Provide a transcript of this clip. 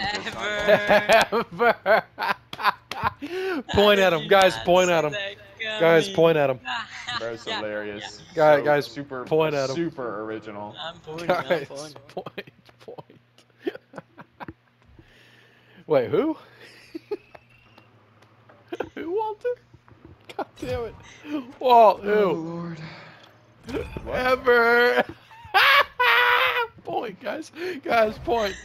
Ever. point at him, guys. Point at him, guys. Point at him. Bro's Yeah, hilarious. Guy- So guys, super point at him. Super original. I'm pointing. I'm Guys, pointing. point, point. Wait, who? who, Walter? God damn it. Walt, who? Oh, lord. Ever. point, guys. Guys, point.